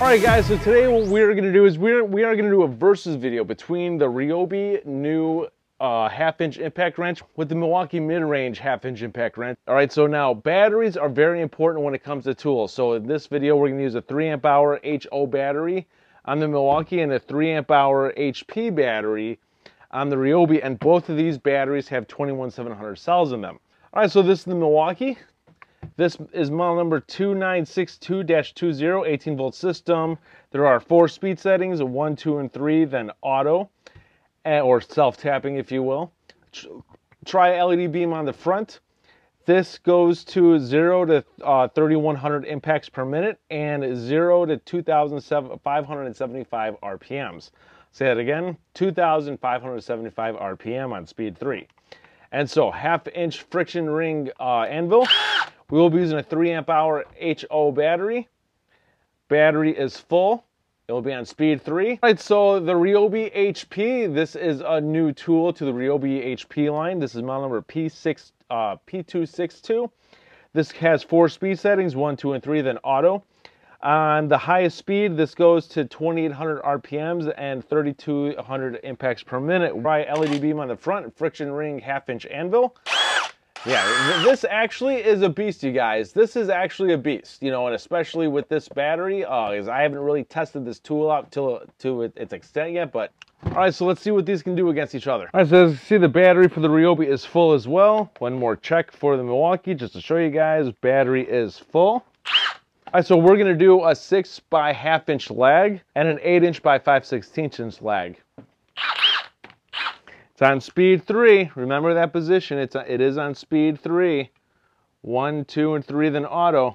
All right, guys, so today what we're gonna do is we're, we are gonna do a versus video between the Ryobi new uh, half inch impact wrench with the Milwaukee mid-range half inch impact wrench. All right, so now batteries are very important when it comes to tools. So in this video, we're gonna use a three amp hour HO battery on the Milwaukee and a three amp hour HP battery on the Ryobi, and both of these batteries have 21700 cells in them. All right, so this is the Milwaukee. This is model number 2962-20, 18 volt system. There are four speed settings, one, two, and three, then auto, eh, or self-tapping if you will. Tri-LED beam on the front. This goes to 0 to uh, 3100 impacts per minute and 0 to 2575 RPMs. Say that again, 2,575 RPM on speed 3. And so half inch friction ring uh, anvil. We will be using a 3 amp hour HO battery. Battery is full. It will be on speed 3. All right, so the Ryobi HP, this is a new tool to the Ryobi HP line. This is model number P6, uh, P262. This has four speed settings, 1, 2, and 3, then auto. On the highest speed, this goes to 2800 RPMs and 3200 impacts per minute. By LED beam on the front, friction ring half inch anvil. Yeah, this actually is a beast, you guys. This is actually a beast, you know, and especially with this battery, uh, because I haven't really tested this tool out till to its extent yet, but all right, so let's see what these can do against each other. All right, so as you see, the battery for the Ryobi is full as well. One more check for the Milwaukee, just to show you guys, battery is full. All right, so we're gonna do a six by half inch lag and an eight inch by 5 16 inch lag. It's on speed three. Remember that position. It's it is on speed three. One, two, and three, then auto.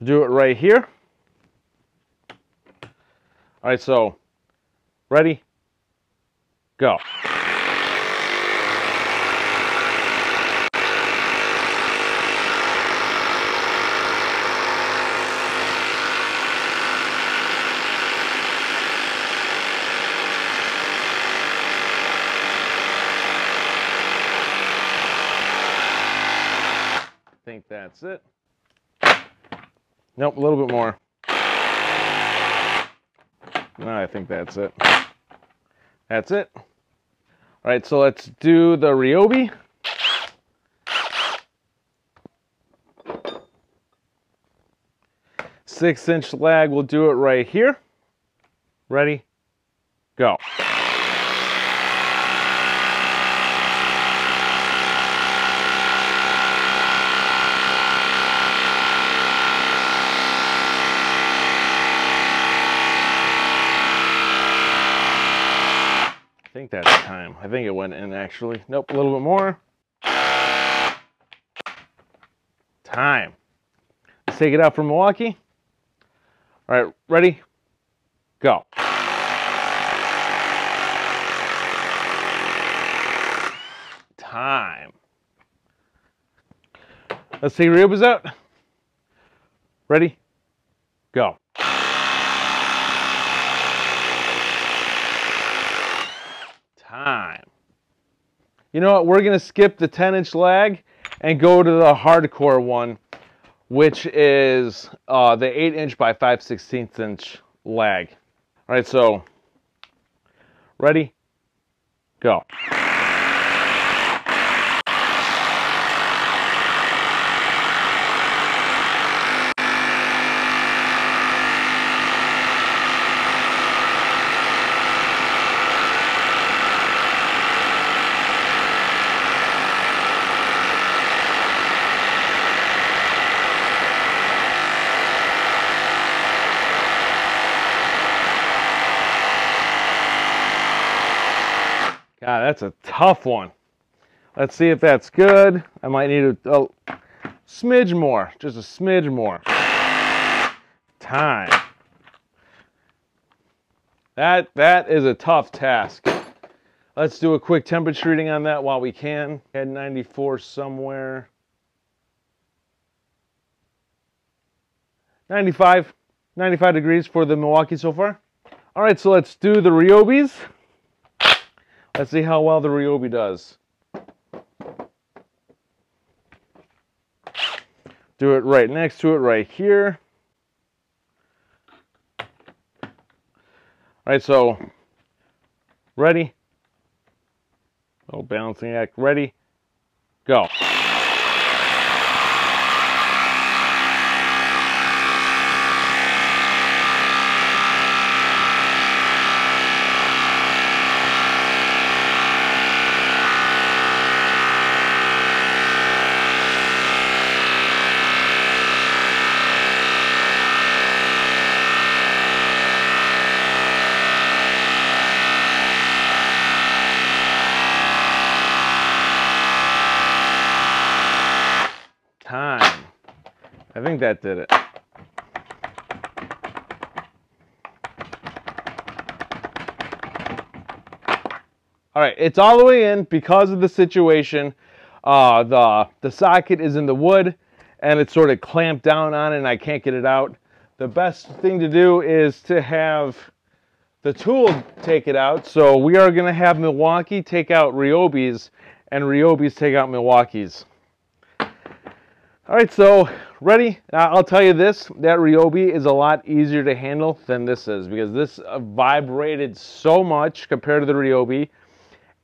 Do it right here. All right, so ready, go. think that's it. Nope, a little bit more. No, I think that's it. That's it. All right, so let's do the Ryobi. Six inch lag, we'll do it right here. Ready? Go. Think that's time. I think it went in actually. Nope, a little bit more. Time. Let's take it out from Milwaukee. All right, ready? Go. Time. Let's take Ryobis out. Ready? Go. time. You know what? We're to skip the 10 inch lag and go to the hardcore one, which is uh, the 8 inch by 5 16 inch lag. All right, so ready? Go. That's a tough one. Let's see if that's good. I might need a, a oh, smidge more, just a smidge more. Time. That, that is a tough task. Let's do a quick temperature reading on that while we can. Head 94 somewhere. 95, 95 degrees for the Milwaukee so far. All right, so let's do the Ryobis. Let's see how well the Ryobi does. Do it right next to it right here. All right, so ready. Little balancing act, ready, go. I think that did it. All right, it's all the way in because of the situation. Uh, the, the socket is in the wood and it's sort of clamped down on it and I can't get it out. The best thing to do is to have the tool take it out. So we are going to have Milwaukee take out Ryobi's and Ryobi's take out Milwaukee's. All right, so ready? I'll tell you this, that Ryobi is a lot easier to handle than this is because this uh, vibrated so much compared to the Ryobi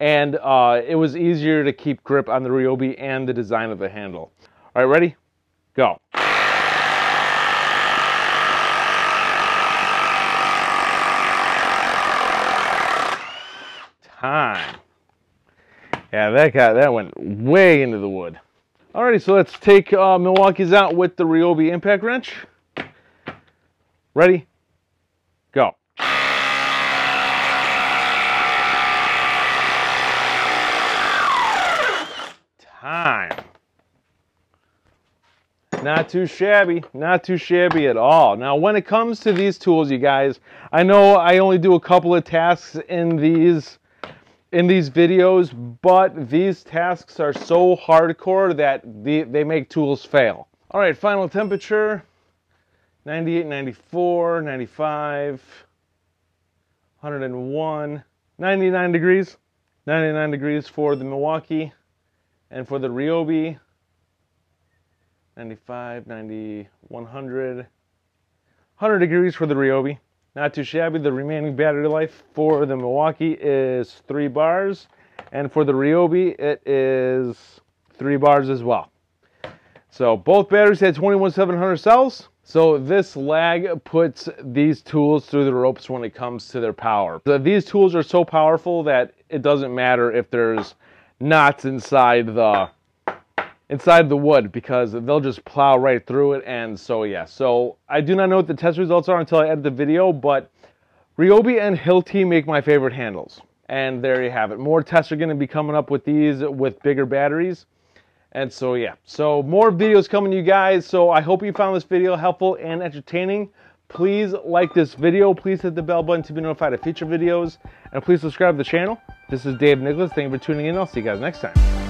and uh, it was easier to keep grip on the Ryobi and the design of the handle. All right, ready? Go. Time. Yeah, that guy, that went way into the wood. Alrighty, so let's take uh, Milwaukee's out with the Ryobi impact wrench. Ready? Go. Time. Not too shabby, not too shabby at all. Now, when it comes to these tools, you guys, I know I only do a couple of tasks in these in these videos, but these tasks are so hardcore that they, they make tools fail. All right, final temperature, 98, 94, 95, 101, 99 degrees. 99 degrees for the Milwaukee and for the Ryobi, 95, 90, 100, 100 degrees for the Ryobi. Not too shabby. The remaining battery life for the Milwaukee is three bars. And for the Ryobi, it is three bars as well. So both batteries had 21700 cells. So this lag puts these tools through the ropes when it comes to their power. These tools are so powerful that it doesn't matter if there's knots inside the inside the wood because they'll just plow right through it and so yeah. So I do not know what the test results are until I edit the video but Ryobi and Hilti make my favorite handles and there you have it. More tests are going to be coming up with these with bigger batteries and so yeah. So more videos coming to you guys so I hope you found this video helpful and entertaining. Please like this video please hit the bell button to be notified of future videos and please subscribe to the channel. This is Dave Nicklas thank you for tuning in I'll see you guys next time